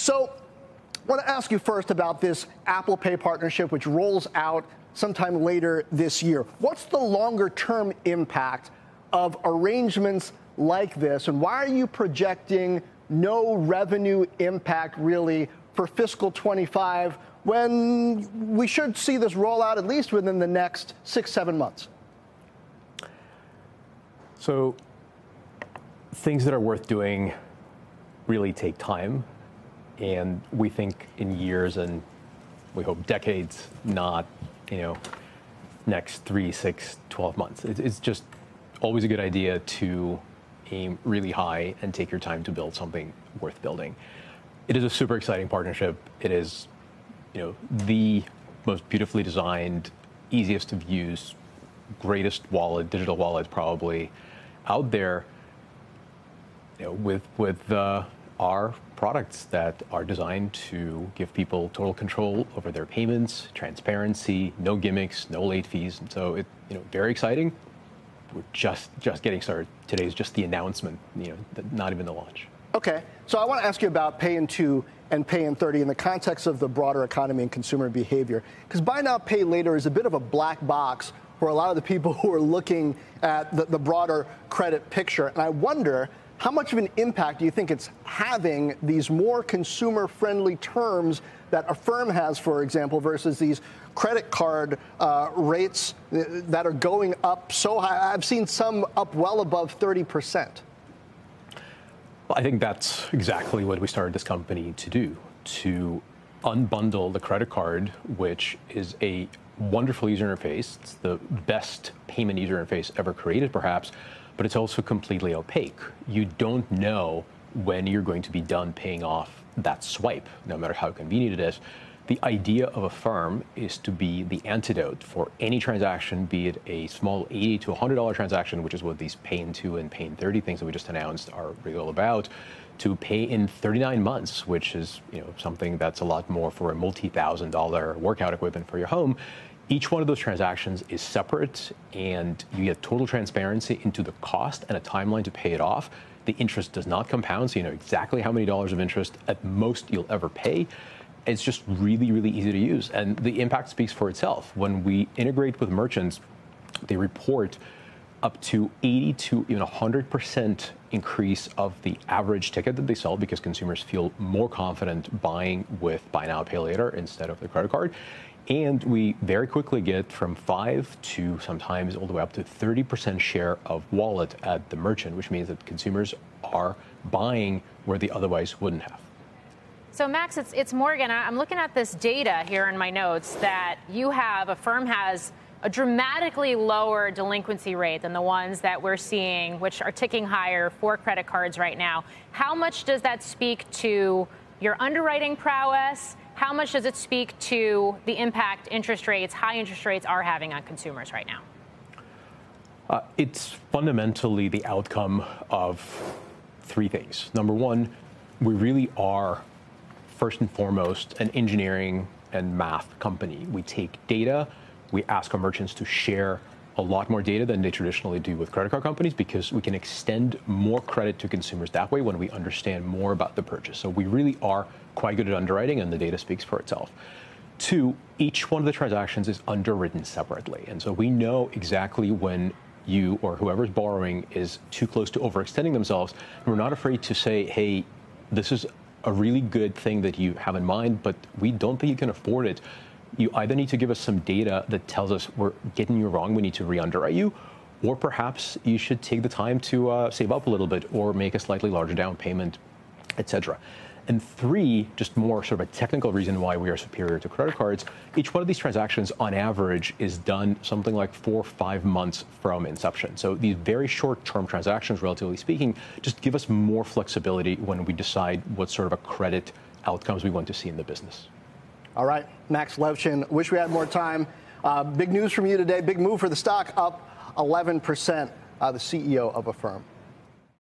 So, I want to ask you first about this Apple Pay partnership, which rolls out sometime later this year. What's the longer term impact of arrangements like this, and why are you projecting no revenue impact really for fiscal 25 when we should see this roll out at least within the next six, seven months? So, things that are worth doing really take time. And we think in years and we hope decades, not, you know, next three, six, 12 months. It's just always a good idea to aim really high and take your time to build something worth building. It is a super exciting partnership. It is, you know, the most beautifully designed, easiest to use, greatest wallet, digital wallet probably out there. You know, with with uh, our products that are designed to give people total control over their payments, transparency, no gimmicks, no late fees. And so it, you know, very exciting. We're just just getting started. Today is just the announcement, you know, not even the launch. Okay, so I want to ask you about Pay in 2 and Pay in 30 in the context of the broader economy and consumer behavior. Because Buy Now, Pay Later is a bit of a black box for a lot of the people who are looking at the, the broader credit picture. And I wonder how much of an impact do you think it's having these more consumer friendly terms that Affirm has, for example, versus these credit card uh, rates that are going up so high? I've seen some up well above 30%. Well, I think that's exactly what we started this company to do to unbundle the credit card, which is a wonderful user interface. It's the best payment user interface ever created, perhaps but it's also completely opaque. You don't know when you're going to be done paying off that swipe, no matter how convenient it is. The idea of Affirm is to be the antidote for any transaction, be it a small 80 to $100 transaction, which is what these Pay in 2 and Pay in 30 things that we just announced are really all about, to pay in 39 months, which is you know something that's a lot more for a multi-thousand dollar workout equipment for your home. Each one of those transactions is separate, and you get total transparency into the cost and a timeline to pay it off. The interest does not compound, so you know exactly how many dollars of interest at most you'll ever pay. It's just really, really easy to use, and the impact speaks for itself. When we integrate with merchants, they report up to 80 to even 100% increase of the average ticket that they sell because consumers feel more confident buying with buy now pay later instead of the credit card and we very quickly get from 5 to sometimes all the way up to 30% share of wallet at the merchant, which means that consumers are buying where they otherwise wouldn't have. So, Max, it's, it's Morgan. I'm looking at this data here in my notes that you have, Affirm has a dramatically lower delinquency rate than the ones that we're seeing, which are ticking higher for credit cards right now. How much does that speak to your underwriting prowess? How much does it speak to the impact interest rates, high interest rates, are having on consumers right now? Uh, it's fundamentally the outcome of three things. Number one, we really are, first and foremost, an engineering and math company. We take data, we ask our merchants to share a lot more data than they traditionally do with credit card companies because we can extend more credit to consumers that way when we understand more about the purchase. So we really are quite good at underwriting, and the data speaks for itself. Two, each one of the transactions is underwritten separately. And so we know exactly when you or whoever's borrowing is too close to overextending themselves. And we're not afraid to say, hey, this is a really good thing that you have in mind, but we don't think you can afford it you either need to give us some data that tells us we're getting you wrong, we need to re-underwrite you, or perhaps you should take the time to uh, save up a little bit or make a slightly larger down payment, etc. And three, just more sort of a technical reason why we are superior to credit cards, each one of these transactions on average is done something like four or five months from inception. So these very short term transactions, relatively speaking, just give us more flexibility when we decide what sort of a credit outcomes we want to see in the business. All right, Max Levchin, wish we had more time. Uh, big news from you today. Big move for the stock, up 11%. Uh, the CEO of Affirm.